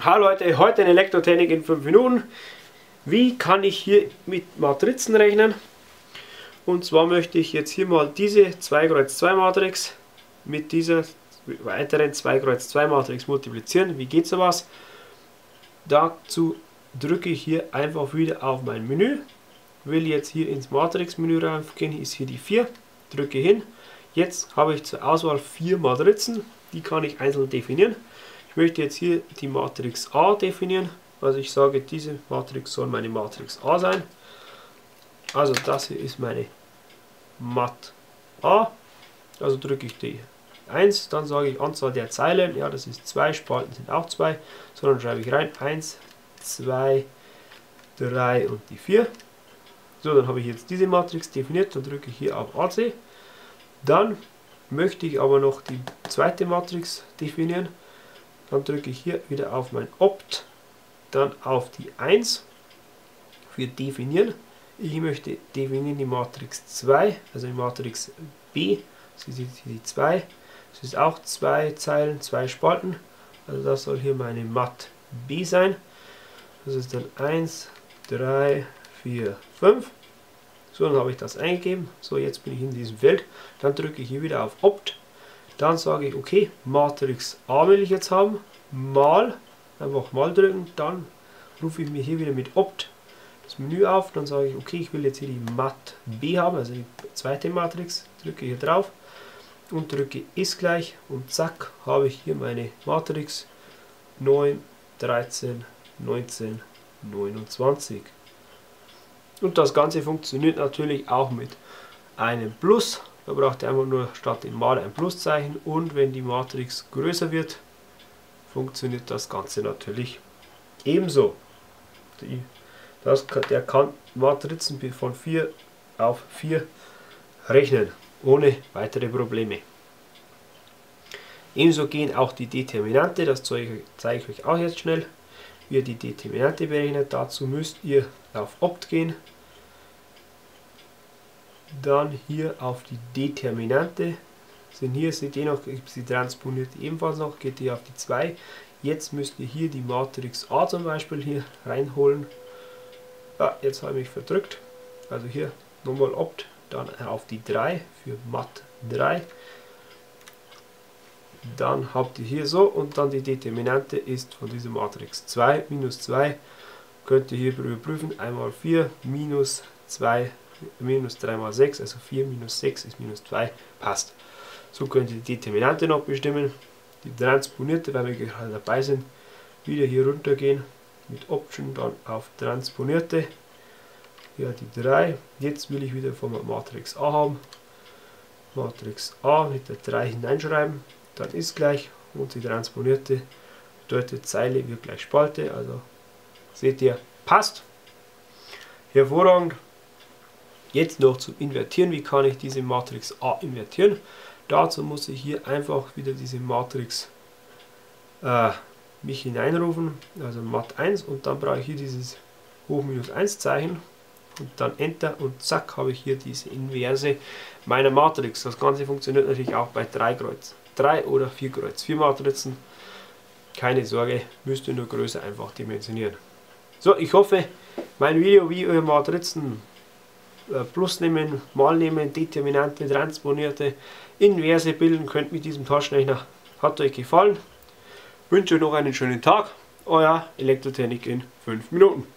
Hallo Leute, heute eine Elektrotechnik in 5 Minuten. Wie kann ich hier mit Matrizen rechnen? Und zwar möchte ich jetzt hier mal diese 2x2 Matrix mit dieser weiteren 2x2 Matrix multiplizieren. Wie geht sowas? Dazu drücke ich hier einfach wieder auf mein Menü. Will jetzt hier ins Matrix-Menü reingehen, ist hier die 4. Drücke hin. Jetzt habe ich zur Auswahl vier Matrizen. Die kann ich einzeln definieren. Ich möchte jetzt hier die Matrix A definieren. Also ich sage, diese Matrix soll meine Matrix A sein. Also das hier ist meine Mat A. Also drücke ich die 1, dann sage ich Anzahl der Zeilen, ja das ist 2, Spalten sind auch 2, sondern schreibe ich rein 1, 2, 3 und die 4. So, dann habe ich jetzt diese Matrix definiert, dann drücke ich hier auf AC. Dann möchte ich aber noch die zweite Matrix definieren. Dann drücke ich hier wieder auf mein Opt, dann auf die 1 für definieren. Ich möchte definieren die Matrix 2, also die Matrix B, ist hier die 2. Das ist auch zwei Zeilen, zwei Spalten. Also das soll hier meine Mat B sein. Das ist dann 1, 3, 4, 5. So, dann habe ich das eingegeben. So, jetzt bin ich in diesem Feld. Dann drücke ich hier wieder auf Opt dann sage ich, okay, Matrix A will ich jetzt haben, mal, einfach mal drücken, dann rufe ich mir hier wieder mit Opt das Menü auf, dann sage ich, okay, ich will jetzt hier die Mat B haben, also die zweite Matrix, drücke hier drauf und drücke ist gleich. Und zack, habe ich hier meine Matrix 9, 13, 19, 29. Und das Ganze funktioniert natürlich auch mit einem Plus, da braucht ihr einfach nur statt dem Mal ein Pluszeichen und wenn die Matrix größer wird, funktioniert das Ganze natürlich ebenso. Die, das, der kann Matrizen von 4 auf 4 rechnen, ohne weitere Probleme. Ebenso gehen auch die Determinante, das zeige ich euch auch jetzt schnell, wie ihr die Determinante berechnet. Dazu müsst ihr auf Opt gehen, dann hier auf die Determinante. Sind hier seht ihr noch, sie transponiert ebenfalls noch, geht ihr auf die 2. Jetzt müsst ihr hier die Matrix A zum Beispiel hier reinholen. Ah, jetzt habe ich mich verdrückt. Also hier nochmal Opt, dann auf die 3 für Mat 3. Dann habt ihr hier so und dann die Determinante ist von dieser Matrix 2 minus 2. Könnt ihr hier überprüfen, einmal 4 minus 2 minus 3 mal 6, also 4 minus 6 ist minus 2, passt. So könnt ihr die Determinante noch bestimmen. Die Transponierte, weil wir gerade dabei sind, wieder hier runter gehen, mit Option dann auf Transponierte. Ja, die 3. Jetzt will ich wieder von Matrix A haben. Matrix A mit der 3 hineinschreiben, dann ist gleich und die transponierte bedeutet Zeile wird gleich Spalte, also seht ihr, passt. Hervorragend. Jetzt noch zum Invertieren. Wie kann ich diese Matrix A invertieren? Dazu muss ich hier einfach wieder diese Matrix äh, mich hineinrufen, also Mat 1 und dann brauche ich hier dieses hoch minus 1 Zeichen und dann Enter und zack habe ich hier diese Inverse meiner Matrix. Das Ganze funktioniert natürlich auch bei 3 Kreuz, 3 oder 4 Kreuz, 4 Matrizen. Keine Sorge, müsst ihr nur größer einfach dimensionieren. So, ich hoffe, mein Video, wie ihr Matrizen Plus nehmen, Mal nehmen, Determinante, Transponierte, Inverse bilden könnt mit diesem Taschenrechner. Hat euch gefallen? Wünsche euch noch einen schönen Tag. Euer Elektrotechnik in 5 Minuten.